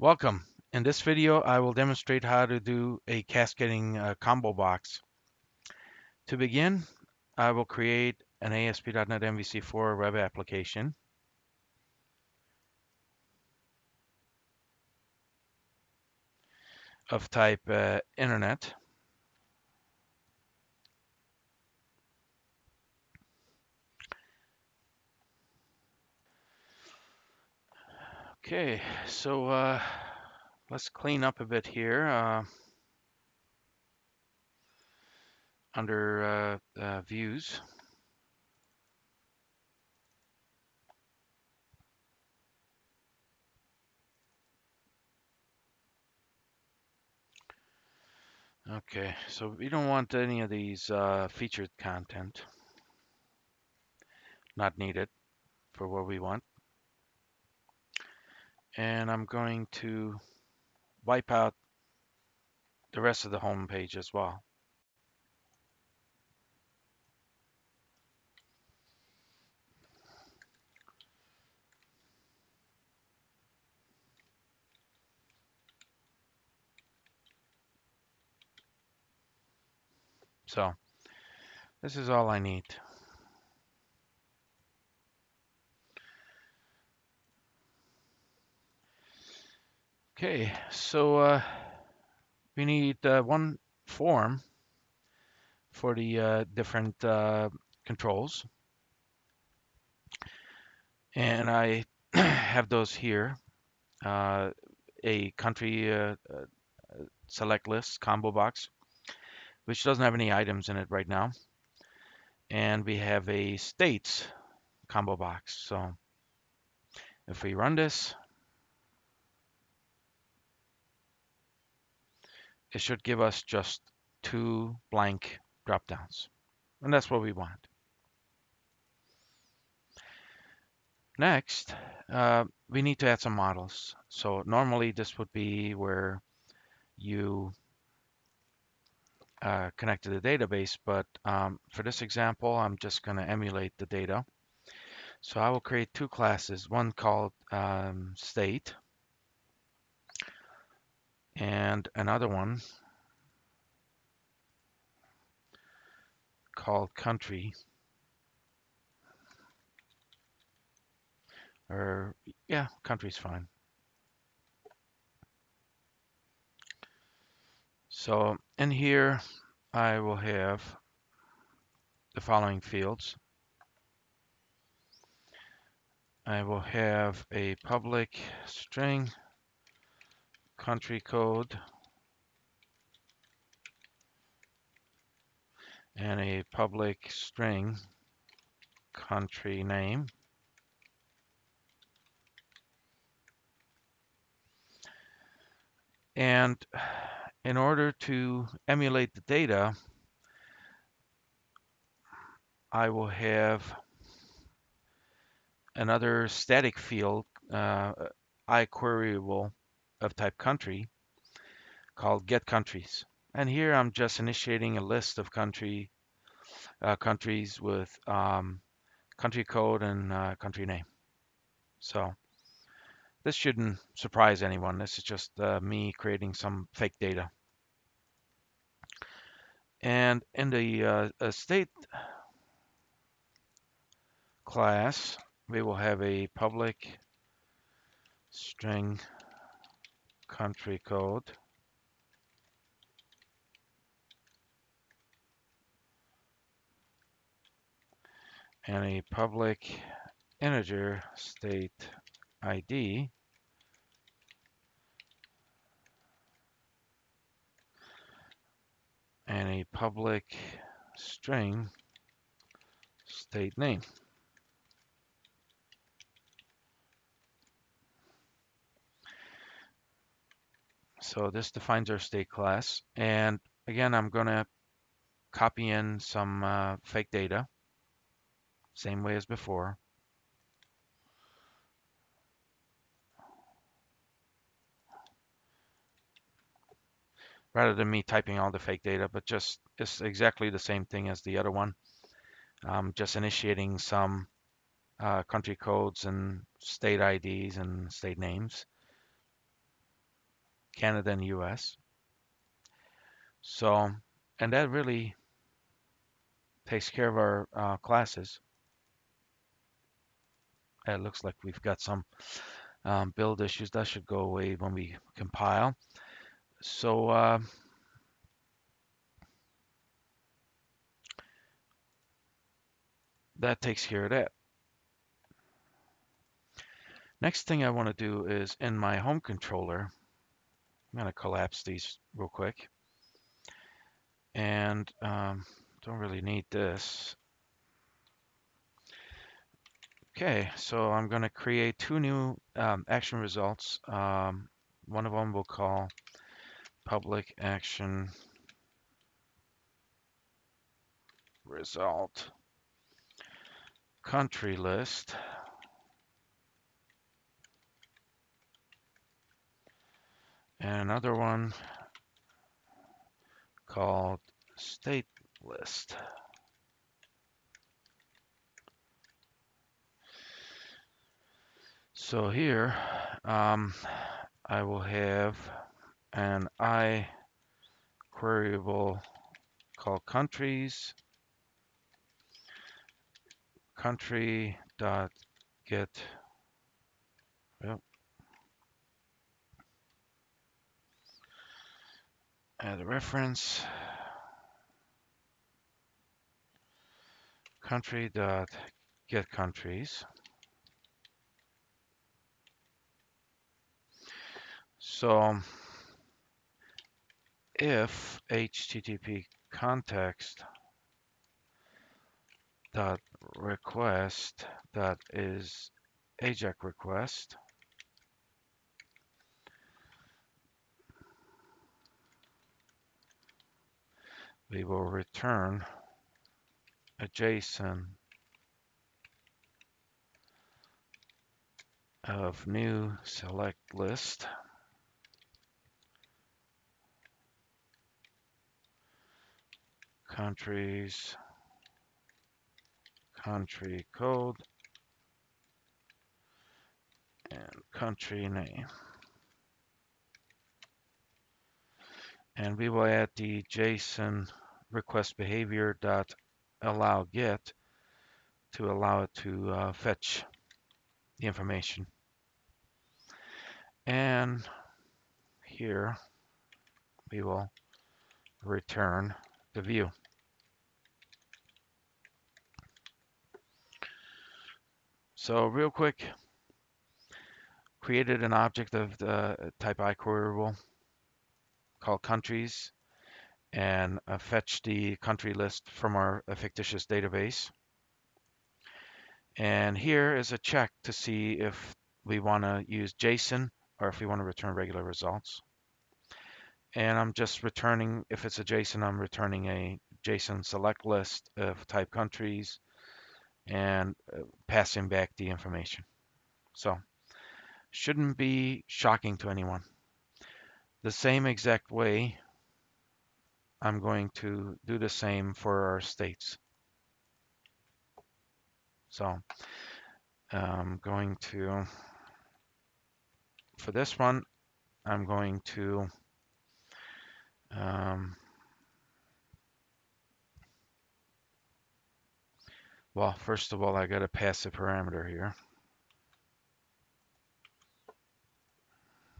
Welcome. In this video, I will demonstrate how to do a cascading uh, combo box. To begin, I will create an ASP.NET MVC4 web application. of type uh, internet. Okay, so uh, let's clean up a bit here. Uh, under uh, uh, views. Okay, so we don't want any of these uh, featured content. Not needed for what we want and I'm going to wipe out the rest of the home page as well. So this is all I need. Okay, so uh, we need uh, one form for the uh, different uh, controls. And I have those here. Uh, a country uh, select list combo box, which doesn't have any items in it right now. And we have a states combo box. So if we run this, it should give us just two blank dropdowns. And that's what we want. Next, uh, we need to add some models. So normally this would be where you uh, connect to the database, but um, for this example, I'm just going to emulate the data. So I will create two classes, one called um, state, and another one called country or yeah country's fine. So in here I will have the following fields. I will have a public string country code and a public string country name. And in order to emulate the data I will have another static field uh, iQueryable of type country called get countries. And here I'm just initiating a list of country uh, countries with um, country code and uh, country name. So this shouldn't surprise anyone. This is just uh, me creating some fake data. And in the uh, state class, we will have a public string country code. and a public integer state ID and a public string state name. So this defines our state class. And again, I'm going to copy in some uh, fake data, same way as before. Rather than me typing all the fake data, but just it's exactly the same thing as the other one. I'm just initiating some uh, country codes and state IDs and state names. Canada and US. So, and that really takes care of our uh, classes. It looks like we've got some um, build issues. That should go away when we compile. So uh, that takes care of that. Next thing I want to do is in my home controller, I'm going to collapse these real quick. And um, don't really need this. Okay, so I'm going to create two new um, action results. Um, one of them we'll call public action result country list. And another one called state list. So here, um, I will have an I queryable called countries country dot get add a reference. Country dot get countries. So if http context dot request that is AJAX request we will return a JSON of new select list countries country code and country name. And we will add the JSON request behavior dot allow get to allow it to uh, fetch the information. And here we will return the view. So real quick, created an object of the type iQueryable called countries and uh, fetch the country list from our fictitious database. And here is a check to see if we want to use JSON or if we want to return regular results. And I'm just returning, if it's a JSON, I'm returning a JSON select list of type countries and uh, passing back the information. So shouldn't be shocking to anyone. The same exact way, I'm going to do the same for our states. So I'm going to, for this one, I'm going to um, Well, first of all, I got to pass a parameter here.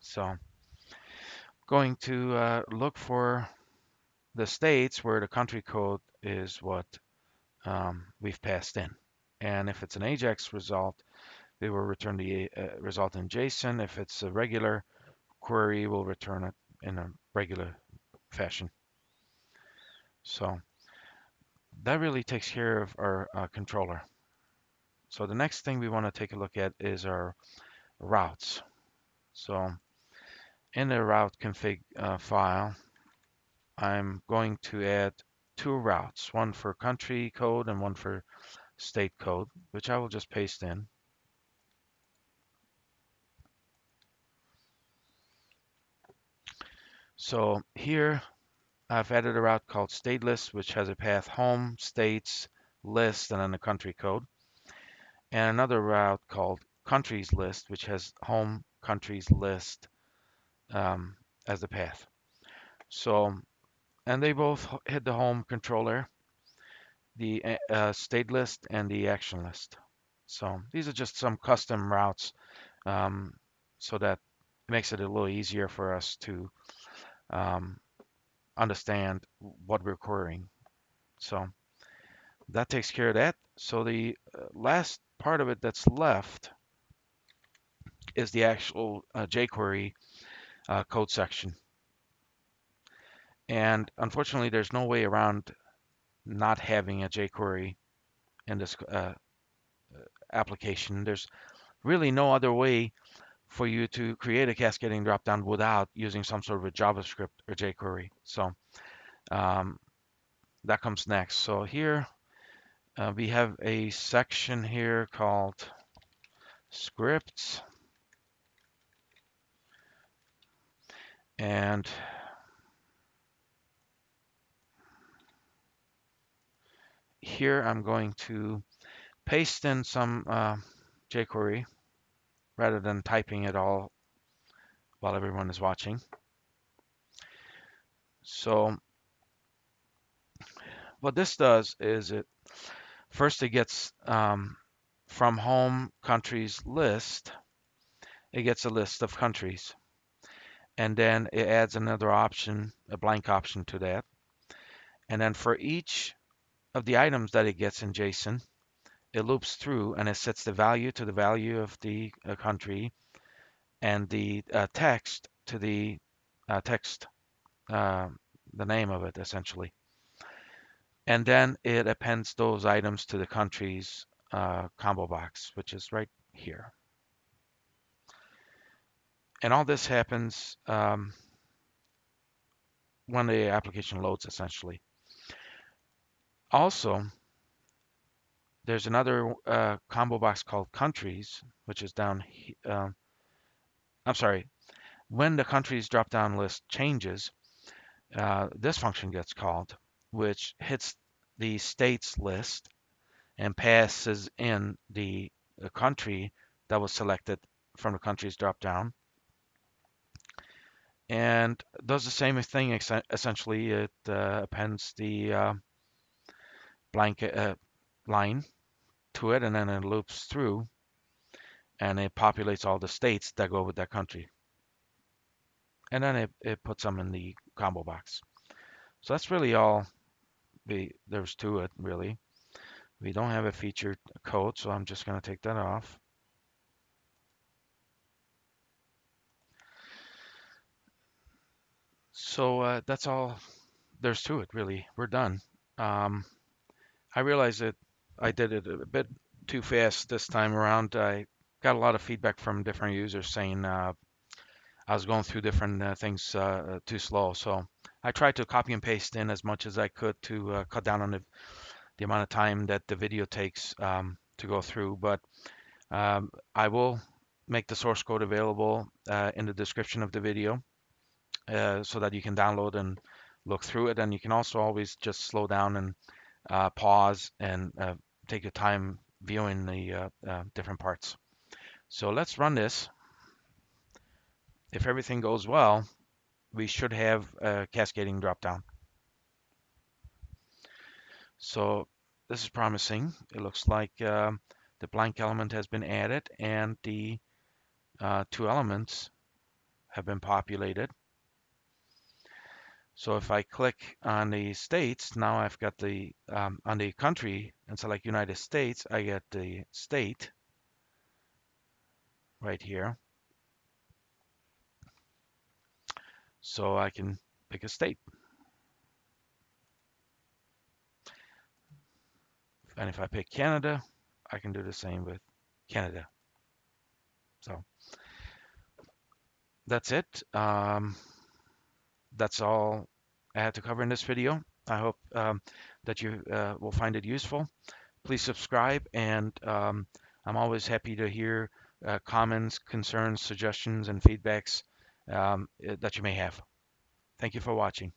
So going to uh, look for the states where the country code is what um, we've passed in. And if it's an AJAX result, they will return the uh, result in JSON. If it's a regular query, we'll return it in a regular fashion. So that really takes care of our uh, controller. So the next thing we want to take a look at is our routes. So in the route config uh, file, I'm going to add two routes, one for country code and one for state code, which I will just paste in. So here I've added a route called state list, which has a path home, states, list, and then a country code. And another route called countries list, which has home, countries, list, um, as the path. So, and they both hit the home controller, the uh, state list and the action list. So these are just some custom routes um, so that it makes it a little easier for us to um, understand what we're querying. So that takes care of that. So the uh, last part of it that's left is the actual uh, jQuery uh, code section. And unfortunately, there's no way around not having a jQuery in this uh, application. There's really no other way for you to create a cascading dropdown without using some sort of a JavaScript or jQuery. So um, that comes next. So here uh, we have a section here called scripts. And here I'm going to paste in some uh, jQuery rather than typing it all while everyone is watching. So what this does is it first it gets um, from home countries list, it gets a list of countries. And then it adds another option, a blank option to that. And then for each of the items that it gets in JSON, it loops through and it sets the value to the value of the uh, country and the uh, text to the uh, text, uh, the name of it essentially. And then it appends those items to the country's uh, combo box, which is right here. And all this happens um, when the application loads essentially. Also, there's another uh, combo box called countries, which is down. Uh, I'm sorry. When the countries drop-down list changes, uh, this function gets called, which hits the states list and passes in the, the country that was selected from the countries drop-down and does the same thing essentially. It uh, appends the uh, blank uh, line to it and then it loops through and it populates all the states that go with that country. And then it, it puts them in the combo box. So that's really all there's to it, really. We don't have a featured code, so I'm just going to take that off. So uh, that's all there's to it, really. We're done. Um, I realize that I did it a bit too fast this time around. I got a lot of feedback from different users saying uh, I was going through different uh, things uh, too slow. So I tried to copy and paste in as much as I could to uh, cut down on the, the amount of time that the video takes um, to go through. But um, I will make the source code available uh, in the description of the video uh, so that you can download and look through it. And you can also always just slow down and pause and take your time viewing the uh, uh, different parts. So let's run this. If everything goes well, we should have a cascading dropdown. So this is promising. It looks like uh, the blank element has been added and the uh, two elements have been populated. So if I click on the states, now I've got the, um, on the country and select United States, I get the state right here. So I can pick a state. And if I pick Canada, I can do the same with Canada. So that's it. Um, that's all I had to cover in this video. I hope um, that you uh, will find it useful. Please subscribe, and um, I'm always happy to hear uh, comments, concerns, suggestions, and feedbacks um, that you may have. Thank you for watching.